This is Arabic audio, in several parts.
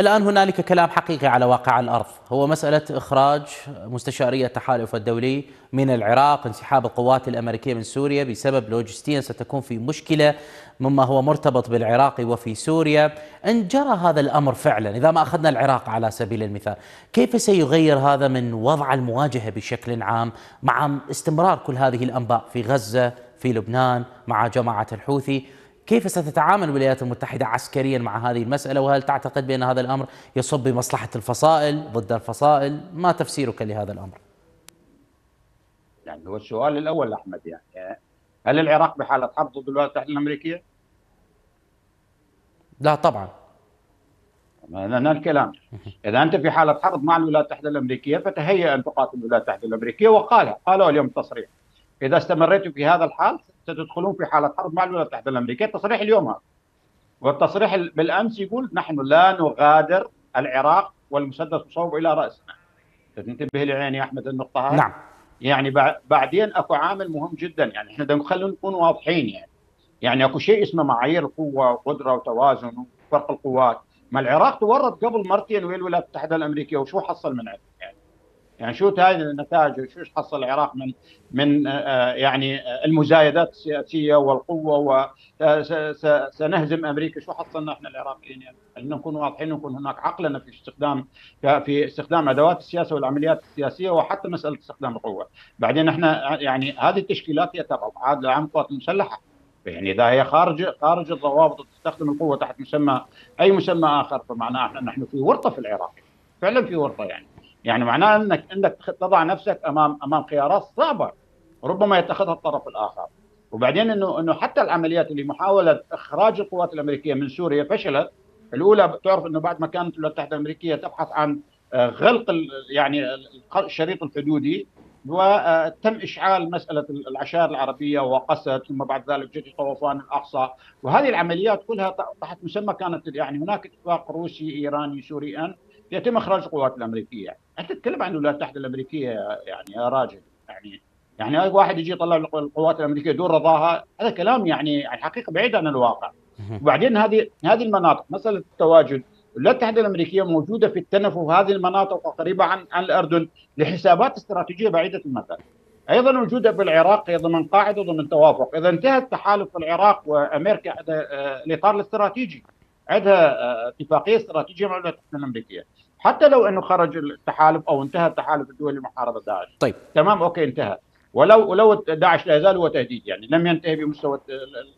الآن هنالك كلام حقيقي على واقع الأرض. هو مسألة إخراج مستشارية التحالف الدولي من العراق انسحاب القوات الأمريكية من سوريا بسبب لوجستيا ستكون في مشكلة مما هو مرتبط بالعراق وفي سوريا. إن جرى هذا الأمر فعلا إذا ما أخذنا العراق على سبيل المثال كيف سيغير هذا من وضع المواجهة بشكل عام مع استمرار كل هذه الأنباء في غزة في لبنان مع جماعة الحوثي؟ كيف ستتعامل الولايات المتحدة عسكريا مع هذه المسألة؟ وهل تعتقد بأن هذا الأمر يصب بمصلحة الفصائل ضد الفصائل؟ ما تفسيرك لهذا الأمر؟ يعني هو السؤال الأول أحمد يعني هل العراق بحالة حرب ضد الولايات المتحدة الأمريكية؟ لا طبعا. هذا الكلام. إذا أنت في حالة حرب مع الولايات المتحدة الأمريكية فتهيأ أن تقاتل الولايات المتحدة الأمريكية وقالها قالوا اليوم تصريح. إذا استمريتوا في هذا الحال ستدخلون في حالة حرب مع الولايات المتحدة الأمريكية؟ تصريح اليوم هذا. والتصريح بالأمس يقول نحن لا نغادر العراق والمسدس مصوب إلى رأسنا. تنتبه لي عيني أحمد النقطة هذه. نعم. يعني بعدين أكو عامل مهم جدا. يعني إحنا خلينا نكون واضحين يعني. يعني أكو شيء اسمه معايير القوه وقدرة وتوازن وفرق القوات. ما العراق تورط قبل مرتين ويا الولايات المتحدة الأمريكية وشو حصل من عندها؟ يعني شو هاي النتائج وشو حصل العراق من من يعني المزايدات السياسية والقوة وسنهزم أمريكا. شو حصلنا إحنا العراقيين؟ يعني نكون واضحين ونكون هناك عقلنا في استخدام في استخدام أدوات السياسة والعمليات السياسية وحتى مسألة استخدام القوة؟ بعدين إحنا يعني هذه التشكيلات هي تبع العهد العام القوات المسلحه يعني إذا هي خارج خارج الضوابط تستخدم القوة تحت مسمى أي مسمى آخر فمعناه نحن في ورطة في العراق. فعلا في ورطة يعني. يعني معناه إنك انك تضع نفسك امام أمام خيارات صعبة ربما يتخذها الطرف الآخر. وبعدين إنه إنه حتى العمليات اللي محاولة إخراج القوات الأمريكية من سوريا فشلت. الأولى تعرف إنه بعد ما كانت الولايات المتحده الأمريكية تبحث عن غلق يعني الشريط الحدودي وتم إشعال مسألة العشائر العربية وقسد ثم بعد ذلك جيش طوفان الأقصى. وهذه العمليات كلها تحت مسمى كانت يعني هناك اتفاق روسي إيراني سوري يتم إخراج القوات الأمريكية، انت تتكلم عن الولايات المتحدة الأمريكية يعني يا راجل يعني يعني واحد يجي يطلع القوات الأمريكية دون رضاها هذا كلام يعني الحقيقة بعيد عن الواقع وبعدين هذه هذه المناطق مسألة التواجد الولايات المتحدة الأمريكية موجودة في التنف هذه المناطق وقريبه عن عن الأردن لحسابات استراتيجية بعيدة المدى. أيضا وجودها بالعراق ضمن قاعدة ضمن توافق، إذا انتهى التحالف في العراق وأمريكا عندها الإطار الاستراتيجي عندها اتفاقية استراتيجية مع الولايات المتحدة الأمريكية. حتى لو إنه خرج التحالف أو انتهى التحالف الدولي لمحاربة داعش. طيب تمام أوكي انتهى. ولو ولو داعش لا يزال هو تهديد يعني لم ينتهي بمستوى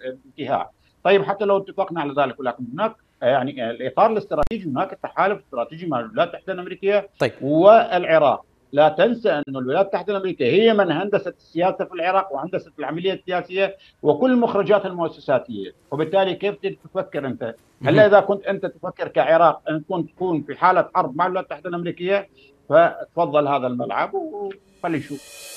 الانتهاء. طيب حتى لو اتفقنا على ذلك ولكن هناك يعني الإطار الاستراتيجي هناك تحالف استراتيجي مع الولايات المتحدة الأمريكية طيب. والعراق لا تنسى أن الولايات المتحدة الأمريكية هي من هندست السياسة في العراق وهندست العملية السياسية وكل مخرجاتها المؤسساتية. وبالتالي كيف تفكر أنت؟ هلا إذا كنت أنت تفكر كعراق أن كنت تكون في حالة حرب مع الولايات المتحدة الأمريكية فتفضل هذا الملعب وخلي نشوف